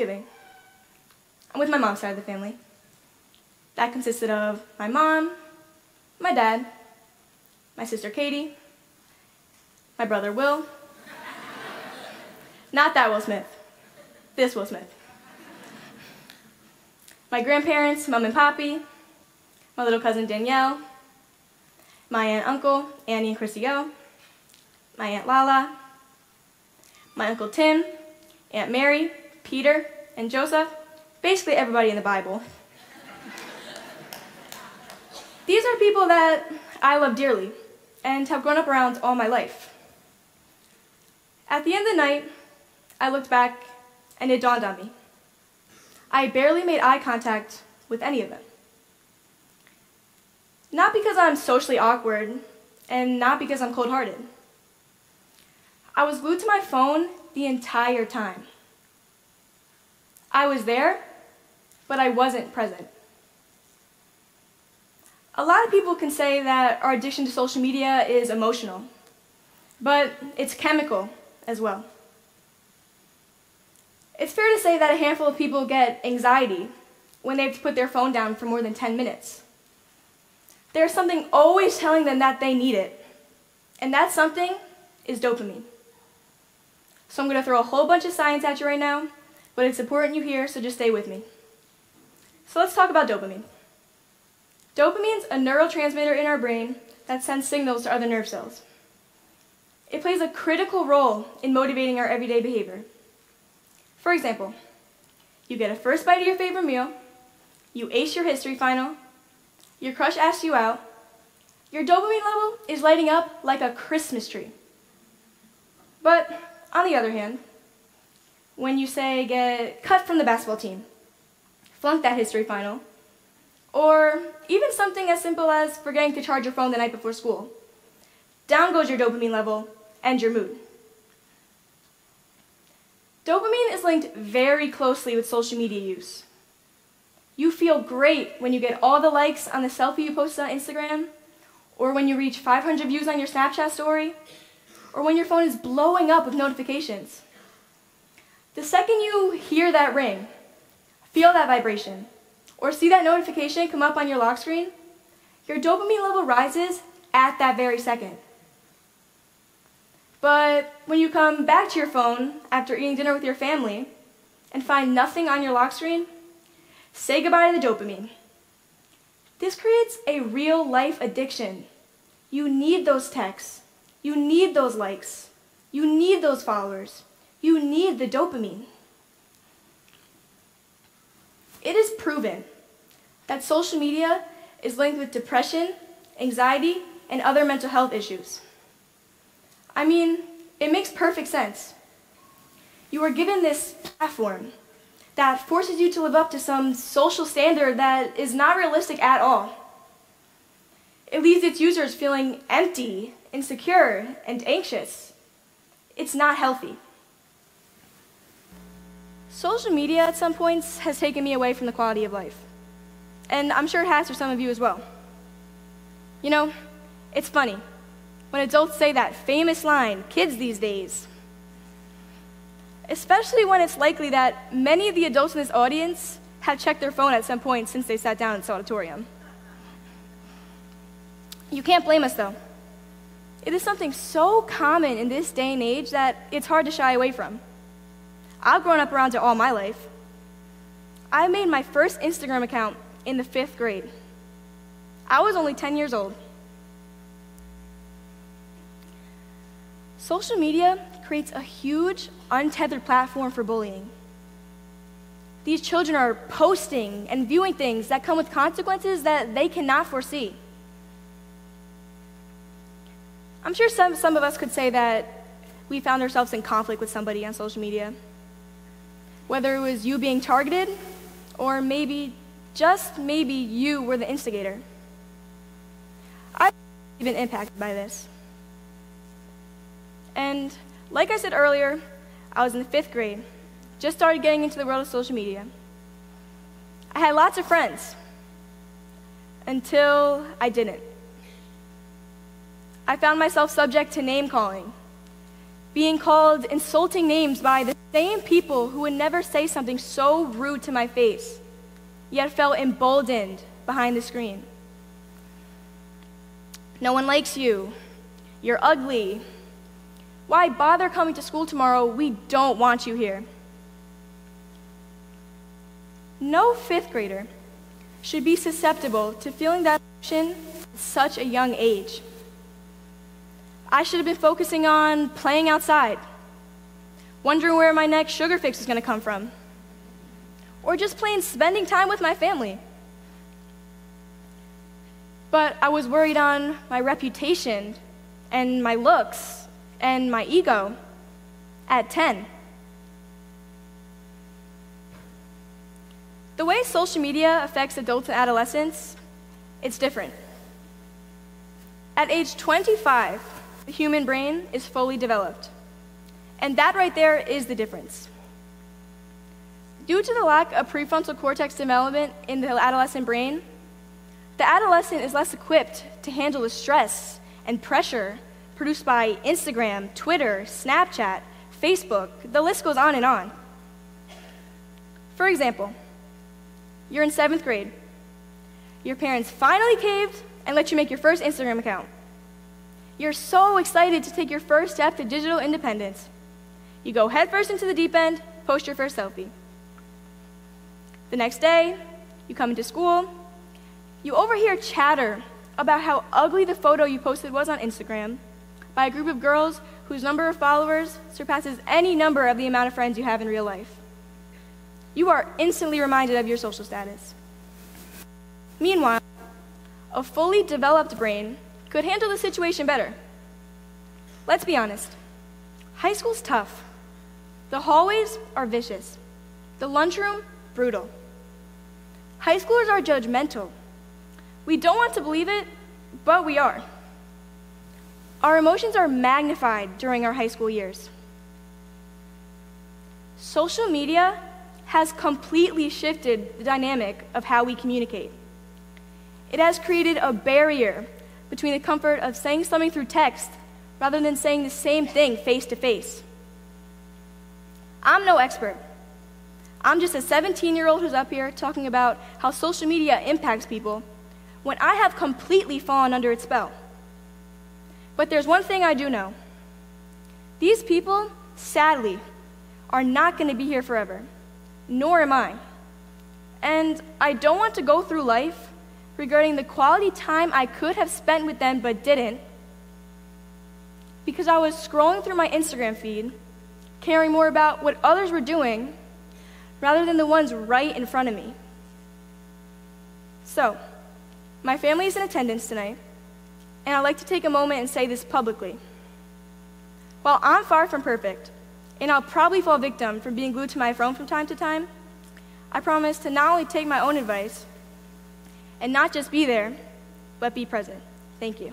Thanksgiving. I'm with my mom's side of the family. That consisted of my mom, my dad, my sister Katie, my brother Will. Not that Will Smith, this Will Smith. My grandparents, mom and poppy, my little cousin Danielle, my aunt uncle, Annie and Chrissy O, my aunt Lala, my uncle Tim, Aunt Mary, Peter, and Joseph, basically everybody in the Bible. These are people that I love dearly and have grown up around all my life. At the end of the night, I looked back and it dawned on me. I barely made eye contact with any of them. Not because I'm socially awkward and not because I'm cold hearted. I was glued to my phone the entire time. I was there, but I wasn't present. A lot of people can say that our addiction to social media is emotional, but it's chemical as well. It's fair to say that a handful of people get anxiety when they have to put their phone down for more than 10 minutes. There's something always telling them that they need it, and that something is dopamine. So I'm going to throw a whole bunch of science at you right now, but it's important you hear, so just stay with me. So let's talk about dopamine. Dopamine's a neurotransmitter in our brain that sends signals to other nerve cells. It plays a critical role in motivating our everyday behavior. For example, you get a first bite of your favorite meal, you ace your history final, your crush asks you out, your dopamine level is lighting up like a Christmas tree. But on the other hand, when you say get cut from the basketball team, flunk that history final, or even something as simple as forgetting to charge your phone the night before school, down goes your dopamine level and your mood. Dopamine is linked very closely with social media use. You feel great when you get all the likes on the selfie you posted on Instagram, or when you reach 500 views on your Snapchat story, or when your phone is blowing up with notifications. The second you hear that ring, feel that vibration, or see that notification come up on your lock screen, your dopamine level rises at that very second. But when you come back to your phone after eating dinner with your family and find nothing on your lock screen, say goodbye to the dopamine. This creates a real life addiction. You need those texts. You need those likes. You need those followers. You need the dopamine. It is proven that social media is linked with depression, anxiety, and other mental health issues. I mean, it makes perfect sense. You are given this platform that forces you to live up to some social standard that is not realistic at all. It leaves its users feeling empty insecure, and anxious. It's not healthy. Social media at some points has taken me away from the quality of life. And I'm sure it has for some of you as well. You know, it's funny when adults say that famous line, kids these days. Especially when it's likely that many of the adults in this audience have checked their phone at some point since they sat down in this auditorium. You can't blame us though. It is something so common in this day and age that it's hard to shy away from. I've grown up around it all my life. I made my first Instagram account in the fifth grade. I was only 10 years old. Social media creates a huge, untethered platform for bullying. These children are posting and viewing things that come with consequences that they cannot foresee. I'm sure some, some of us could say that we found ourselves in conflict with somebody on social media. Whether it was you being targeted, or maybe, just maybe, you were the instigator. I've been impacted by this. And like I said earlier, I was in the fifth grade, just started getting into the world of social media. I had lots of friends until I didn't. I found myself subject to name calling, being called insulting names by the same people who would never say something so rude to my face, yet felt emboldened behind the screen. No one likes you. You're ugly. Why bother coming to school tomorrow? We don't want you here. No fifth grader should be susceptible to feeling that emotion at such a young age. I should have been focusing on playing outside, wondering where my next sugar fix was going to come from, or just plain spending time with my family. But I was worried on my reputation and my looks and my ego at 10. The way social media affects adults and adolescents, it's different. At age 25, the human brain is fully developed. And that right there is the difference. Due to the lack of prefrontal cortex development in the adolescent brain, the adolescent is less equipped to handle the stress and pressure produced by Instagram, Twitter, Snapchat, Facebook, the list goes on and on. For example, you're in seventh grade. Your parents finally caved and let you make your first Instagram account. You're so excited to take your first step to digital independence. You go headfirst into the deep end, post your first selfie. The next day, you come into school, you overhear chatter about how ugly the photo you posted was on Instagram by a group of girls whose number of followers surpasses any number of the amount of friends you have in real life you are instantly reminded of your social status. Meanwhile, a fully developed brain could handle the situation better. Let's be honest high school's tough. The hallways are vicious, the lunchroom, brutal. High schoolers are judgmental. We don't want to believe it, but we are. Our emotions are magnified during our high school years. Social media has completely shifted the dynamic of how we communicate. It has created a barrier between the comfort of saying something through text rather than saying the same thing face to face. I'm no expert. I'm just a 17 year old who's up here talking about how social media impacts people when I have completely fallen under its spell. But there's one thing I do know these people, sadly, are not going to be here forever nor am I. And I don't want to go through life regarding the quality time I could have spent with them but didn't because I was scrolling through my Instagram feed, caring more about what others were doing rather than the ones right in front of me. So, my family is in attendance tonight, and I'd like to take a moment and say this publicly. While I'm far from perfect, and I'll probably fall victim from being glued to my phone from time to time, I promise to not only take my own advice and not just be there, but be present. Thank you.